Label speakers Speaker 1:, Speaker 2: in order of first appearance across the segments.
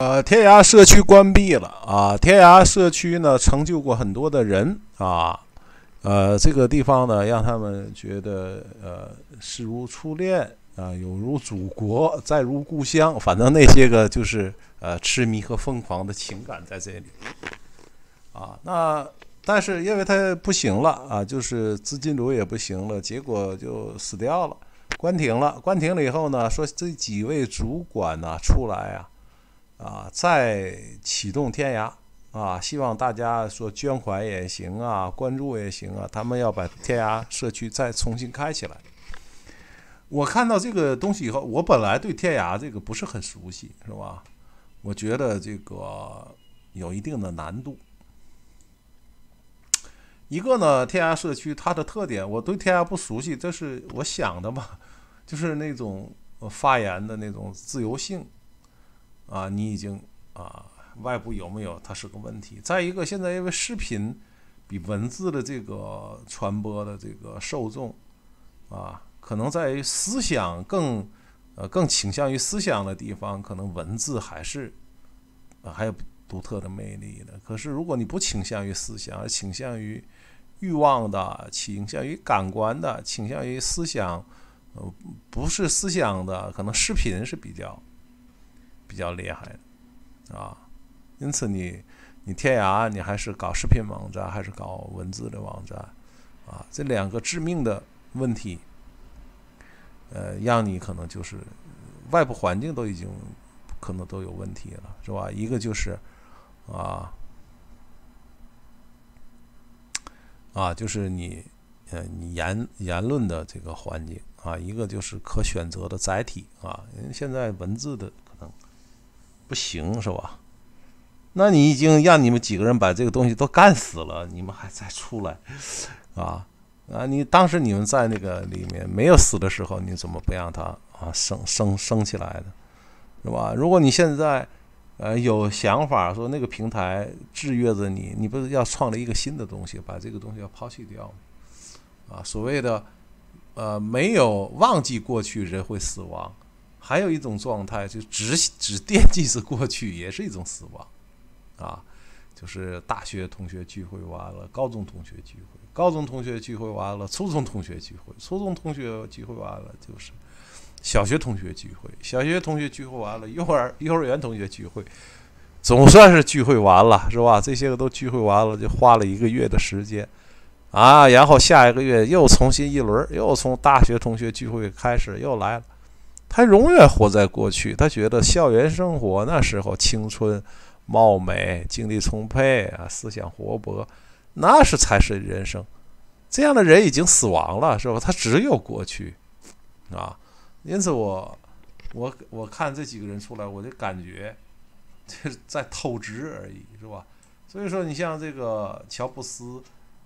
Speaker 1: 呃，天涯社区关闭了啊！天涯社区呢，成就过很多的人啊，呃，这个地方呢，让他们觉得呃，视如初恋啊，有如祖国，再如故乡，反正那些个就是呃，痴迷和疯狂的情感在这里啊。那但是因为他不行了啊，就是资金流也不行了，结果就死掉了，关停了。关停了以后呢，说这几位主管呢出来啊。啊，再启动天涯啊！希望大家说捐款也行啊，关注也行啊。他们要把天涯社区再重新开起来。我看到这个东西以后，我本来对天涯这个不是很熟悉，是吧？我觉得这个有一定的难度。一个呢，天涯社区它的特点，我对天涯不熟悉，这是我想的嘛，就是那种发言的那种自由性。啊，你已经啊，外部有没有，它是个问题。再一个，现在因为视频比文字的这个传播的这个受众啊，可能在于思想更呃更倾向于思想的地方，可能文字还是啊还有独特的魅力的。可是如果你不倾向于思想，而倾向于欲望的，倾向于感官的，倾向于思想，呃，不是思想的，可能视频是比较。比较厉害啊，因此你你天涯你还是搞视频网站还是搞文字的网站啊？这两个致命的问题，呃，让你可能就是外部环境都已经可能都有问题了，是吧？一个就是啊啊，就是你呃你言言论的这个环境啊，一个就是可选择的载体啊，因为现在文字的。不行是吧？那你已经让你们几个人把这个东西都干死了，你们还再出来啊啊！你当时你们在那个里面没有死的时候，你怎么不让它啊升升升起来的，是吧？如果你现在呃有想法说那个平台制约着你，你不是要创立一个新的东西，把这个东西要抛弃掉啊？所谓的呃没有忘记过去，人会死亡。还有一种状态，就只只惦记着过去，也是一种死亡，啊，就是大学同学聚会完了，高中同学聚会，高中同学聚会完了，初中同学聚会，初中同学聚会完了，就是小学同学聚会，小学同学聚会完了，幼儿幼儿园同学聚会，总算是聚会完了，是吧？这些个都聚会完了，就花了一个月的时间，啊，然后下一个月又重新一轮，又从大学同学聚会开始又来了。他永远活在过去，他觉得校园生活那时候青春、貌美、精力充沛啊，思想活泼，那是才是人生。这样的人已经死亡了，是吧？他只有过去啊。因此，我我我看这几个人出来，我就感觉这在透支而已，是吧？所以说，你像这个乔布斯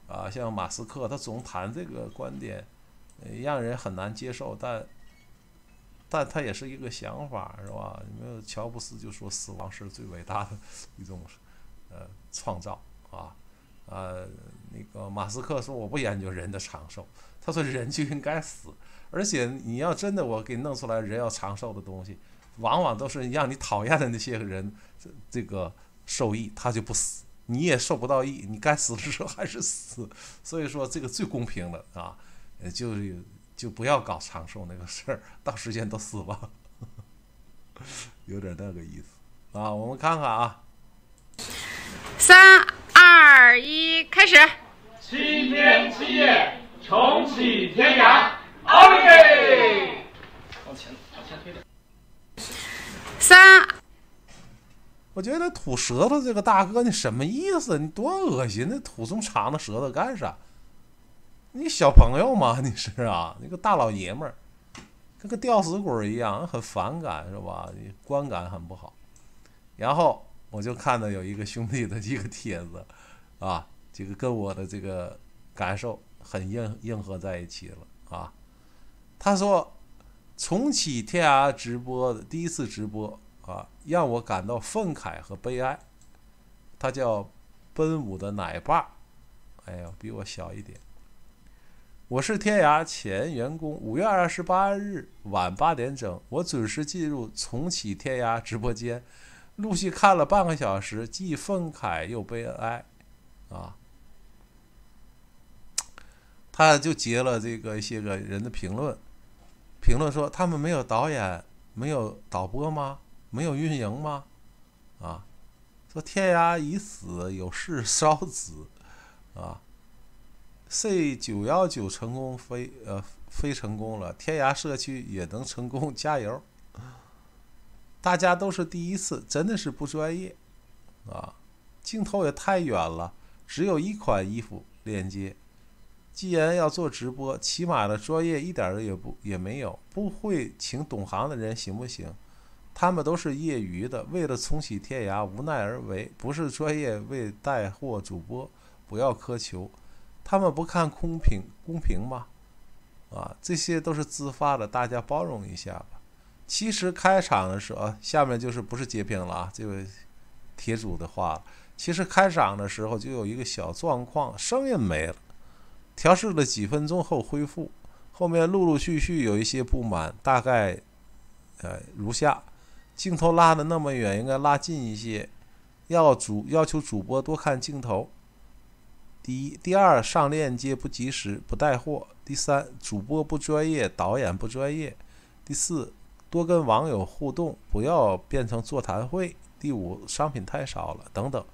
Speaker 1: 啊，像马斯克，他总谈这个观点，让人很难接受，但。但他也是一个想法，是吧？没有乔布斯就说死亡是最伟大的一种呃创造啊，呃，那个马斯克说我不研究人的长寿，他说人就应该死，而且你要真的我给弄出来人要长寿的东西，往往都是让你讨厌的那些人这个受益，他就不死，你也受不到益，你该死的时候还是死，所以说这个最公平的啊，就是。就不要搞长寿那个事儿，到时间都死吧，有点那个意思啊。我们看看啊，
Speaker 2: 三二一，开始。
Speaker 3: 七天七夜重启天涯，奥利给往前，往前推点。
Speaker 2: 三，
Speaker 1: 我觉得吐舌头这个大哥，你什么意思？你多恶心！那吐这么长的舌头干啥？你小朋友吗？你是啊，那个大老爷们儿，跟个吊死鬼一样，很反感是吧？你观感很不好。然后我就看到有一个兄弟的一个帖子，啊，这个跟我的这个感受很应应和在一起了啊。他说，重启天涯直播的第一次直播啊，让我感到愤慨和悲哀。他叫奔五的奶爸，哎呦，比我小一点。我是天涯前员工。五月二十八日晚八点整，我准时进入重启天涯直播间。陆续看了半个小时，既愤慨又悲哀，啊，他就截了这个一些个人的评论，评论说他们没有导演，没有导播吗？没有运营吗？啊，说天涯已死，有事烧子，啊，C 九幺九成功飞呃飞成功了，天涯社区也能成功，加油！大家都是第一次，真的是不专业啊！镜头也太远了，只有一款衣服链接。既然要做直播，起码的专业一点儿也不也没有。不会请懂行的人行不行？他们都是业余的，为了重启天涯无奈而为，不是专业为带货主播，不要苛求。他们不看公平公平吗？啊，这些都是自发的，大家包容一下吧。其实开场的时候，下面就是不是截屏了啊？这位铁主的话，其实开场的时候就有一个小状况，声音没了，调试了几分钟后恢复，后面陆陆续续有一些不满，大概呃如下：镜头拉的那么远，应该拉近一些；要主要求主播多看镜头。第一，第二，上链接不及时，不带货；第三，主播不专业，导演不专业；第四。多跟网友互动，不要变成座谈会。第五，商品太少了，等等，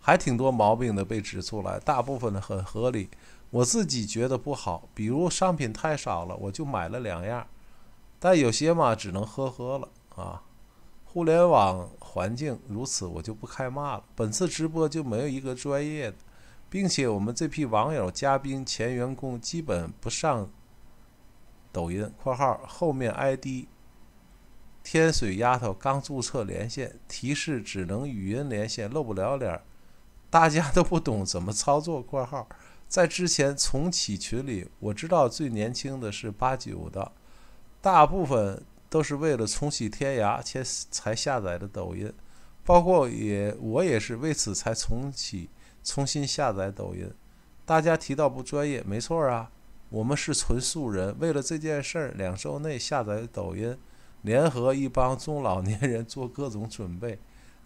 Speaker 1: 还挺多毛病的被指出来，大部分的很合理。我自己觉得不好，比如商品太少了，我就买了两样，但有些嘛只能呵呵了啊。互联网环境如此，我就不开骂了。本次直播就没有一个专业的，并且我们这批网友、嘉宾、前员工基本不上抖音（括号后面 ID）。天水丫头刚注册连线，提示只能语音连线，露不了脸，大家都不懂怎么操作。括号在之前重启群里，我知道最年轻的是八九的，大部分都是为了重启天涯才才下载的抖音，包括也我也是为此才重启重新下载抖音。大家提到不专业，没错啊，我们是纯素人，为了这件事儿，两周内下载抖音。联合一帮中老年人做各种准备，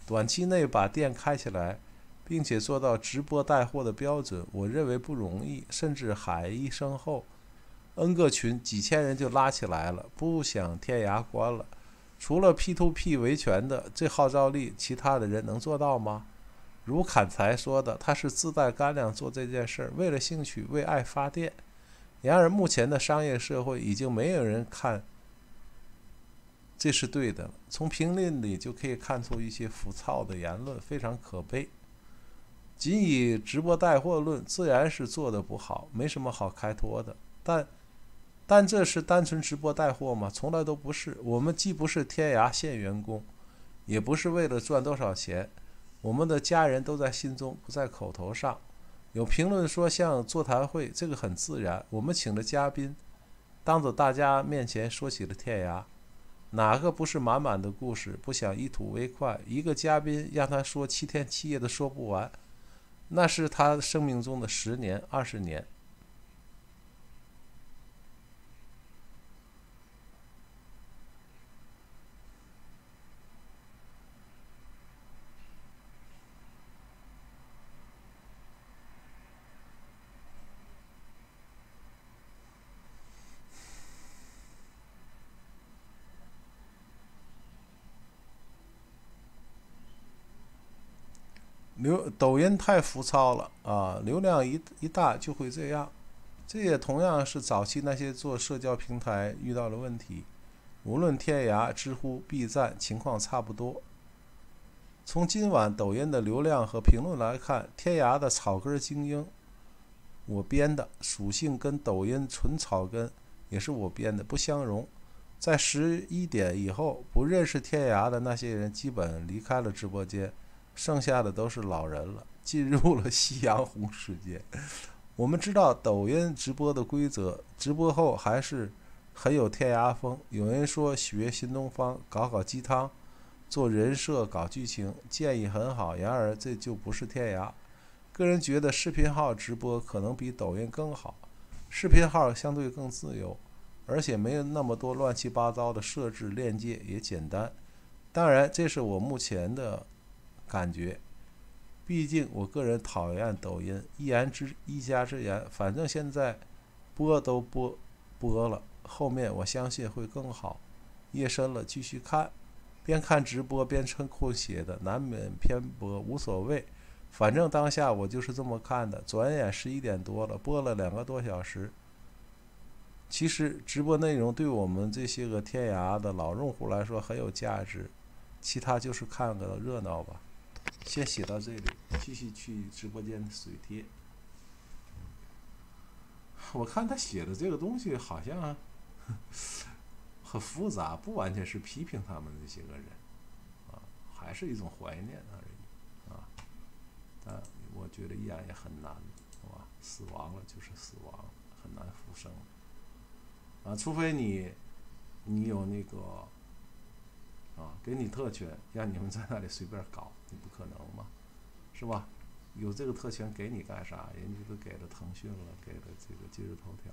Speaker 1: 短期内把店开起来，并且做到直播带货的标准，我认为不容易。甚至喊一声后，N 个群几千人就拉起来了，不想天涯关了。除了 P2P 维权的这号召力，其他的人能做到吗？如砍柴说的，他是自带干粮做这件事儿，为了兴趣，为爱发电。然而，目前的商业社会已经没有人看。这是对的，从评论里就可以看出一些浮躁的言论，非常可悲。仅以直播带货论，自然是做的不好，没什么好开脱的。但，但这是单纯直播带货吗？从来都不是。我们既不是天涯线员工，也不是为了赚多少钱。我们的家人都在心中，不在口头上。有评论说像座谈会，这个很自然。我们请的嘉宾，当着大家面前说起了天涯。哪个不是满满的故事？不想一吐为快。一个嘉宾让他说七天七夜都说不完，那是他生命中的十年、二十年。流抖音太浮躁了啊！流量一一大就会这样，这也同样是早期那些做社交平台遇到的问题。无论天涯、知乎、B 站，情况差不多。从今晚抖音的流量和评论来看，天涯的草根精英，我编的属性跟抖音纯草根也是我编的，不相容。在十一点以后，不认识天涯的那些人基本离开了直播间。剩下的都是老人了，进入了夕阳红世界。我们知道抖音直播的规则，直播后还是很有天涯风。有人说学新东方，搞搞鸡汤，做人设，搞剧情，建议很好。然而这就不是天涯。个人觉得视频号直播可能比抖音更好，视频号相对更自由，而且没有那么多乱七八糟的设置，链接也简单。当然，这是我目前的感觉。毕竟我个人讨厌抖音，一言之一家之言，反正现在播都播播了，后面我相信会更好。夜深了，继续看，边看直播边趁空写的，难免偏播，无所谓。反正当下我就是这么看的。转眼十一点多了，播了两个多小时。其实直播内容对我们这些个天涯的老用户来说很有价值，其他就是看个热闹吧。先写到这里，继续去直播间的水贴。我看他写的这个东西好像很复杂，不完全是批评他们这些个人，啊，还是一种怀念而已，啊。但我觉得依然也很难，是吧？死亡了就是死亡，很难复生。啊，除非你，你有那个，啊，给你特权，让你们在那里随便搞。你不可能嘛，是吧？有这个特权给你干啥？人家都给了腾讯了，给了这个今日头条。